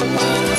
Bye.